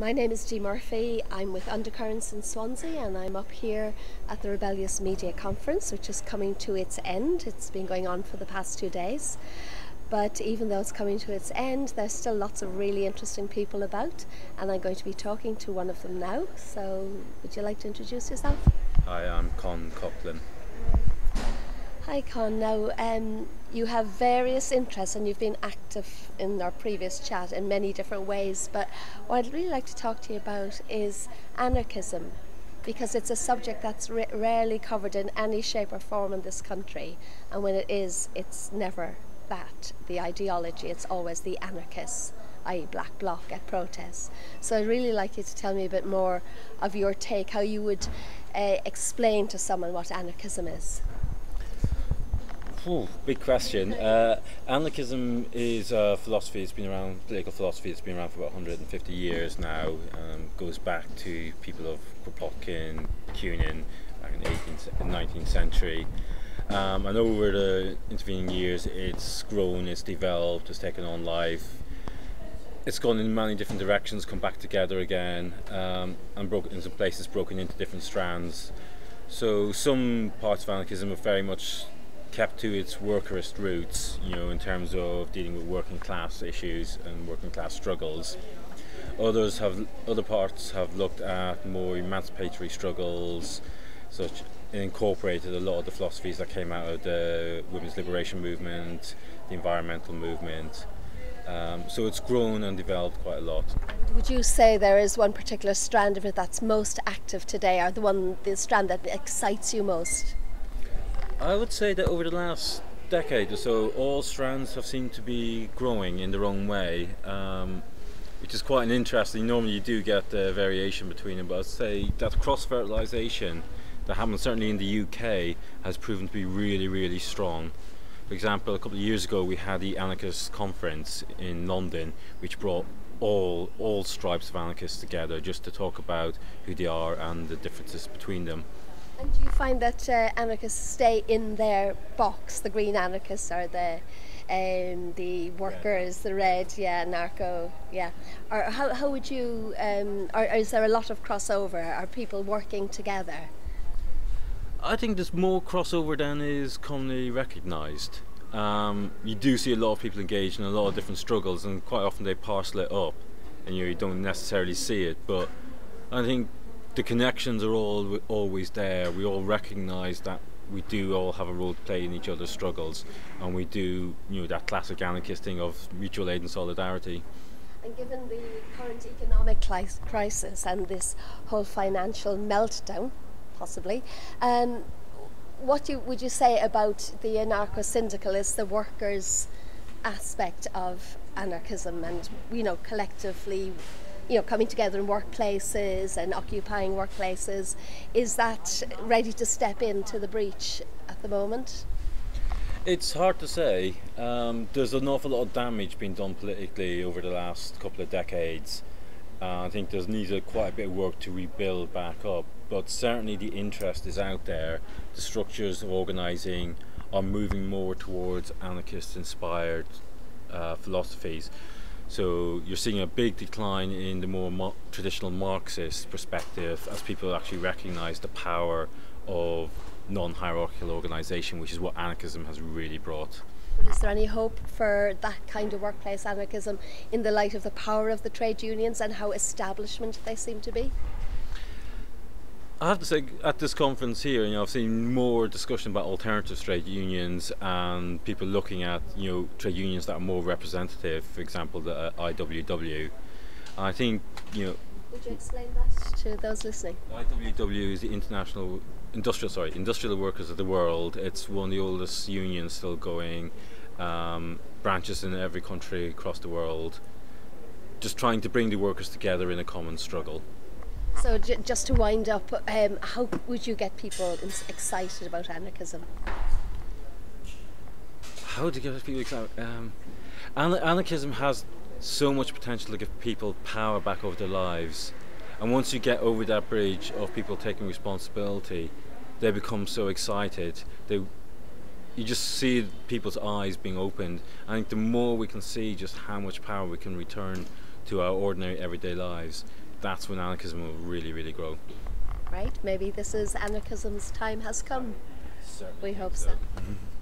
My name is Dee Murphy. I'm with Undercurrents in Swansea and I'm up here at the Rebellious Media Conference, which is coming to its end. It's been going on for the past two days. But even though it's coming to its end, there's still lots of really interesting people about, and I'm going to be talking to one of them now. So, would you like to introduce yourself? Hi, I'm Colm Coplin. Hi, Colm. Now, um, you have various interests and you've been active in our previous chat in many different ways. But what I'd really like to talk to you about is anarchism, because it's a subject that's rarely covered in any shape or form in this country. And when it is, it's never that, the ideology, it's always the anarchists, i.e., Black Bloc at protests. So I'd really like you to tell me a bit more of your take, how you would uh, explain to someone what anarchism is. Big question. Uh, anarchism is a philosophy that's been around, political philosophy that's been around for about 150 years now. Um, goes back to people of Kropotkin, Bakunin, back in the 18th, 19th century. Um, and over the intervening years, it's grown, it's developed, it's taken on life. It's gone in many different directions, come back together again, um, and broken in some places broken into different strands. So some parts of anarchism are very much kept to its workerist roots, you know, in terms of dealing with working class issues and working class struggles. Others have other parts have looked at more emancipatory struggles, such incorporated a lot of the philosophies that came out of the women's liberation movement, the environmental movement. Um, so it's grown and developed quite a lot. Would you say there is one particular strand of it that's most active today, or the one, the strand that excites you most? I would say that over the last decade or so, all strands have seemed to be growing in their own way, um, which is quite an interesting. Normally, you do get the variation between them, but I'd say that cross fertilization that happens certainly in the UK has proven to be really, really strong. For example, a couple of years ago, we had the Anarchist Conference in London, which brought all all stripes of anarchists together just to talk about who they are and the differences between them. And do you find that uh, anarchists stay in their box? The green anarchists are the um, the workers, the red, yeah, narco, yeah. Or how, how would you? Um, or, or is there a lot of crossover? Are people working together? I think there's more crossover than is commonly recognised. Um, you do see a lot of people engaged in a lot of different struggles, and quite often they parcel it up, and you, you don't necessarily see it. But I think the connections are all always there. We all recognise that we do all have a role to play in each other's struggles, and we do, you know, that classic anarchist thing of mutual aid and solidarity. And given the current economic crisis and this whole financial meltdown, possibly, um, what you, would you say about the anarcho-syndicalist, the workers' aspect of anarchism, and you know, collectively you know, coming together in workplaces and occupying workplaces. Is that ready to step into the breach at the moment? It's hard to say. Um, there's an awful lot of damage being done politically over the last couple of decades. Uh, I think there's needed quite a bit of work to rebuild back up, but certainly the interest is out there. The structures of organising are moving more towards anarchist inspired uh, philosophies. So you're seeing a big decline in the more mo- traditional Marxist perspective as people actually recognize the power of non hierarchical organization, which is what anarchism has really brought. Is there any hope for that kind of workplace anarchism in the light of the power of the trade unions and how establishment they seem to be? I have to say, at this conference here, you know, I've seen more discussion about alternative trade unions and people looking at, you know, trade unions that are more representative. For example, the uh, IWW. I think, you know. Would you explain that to those listening? IWW is the International Industrial, sorry, Industrial Workers of the World. It's one of the oldest unions still going. Um, branches in every country across the world. Just trying to bring the workers together in a common struggle. So, just to wind up, um, how would you get people excited about anarchism? How to get people excited? Um, anarchism has so much potential to give people power back over their lives. And once you get over that bridge of people taking responsibility, they become so excited. They, you just see people's eyes being opened. I think the more we can see just how much power we can return to our ordinary everyday lives, that's when anarchism will really, really grow. Right? Maybe this is anarchism's time has come. Certainly We hope so. Mhm.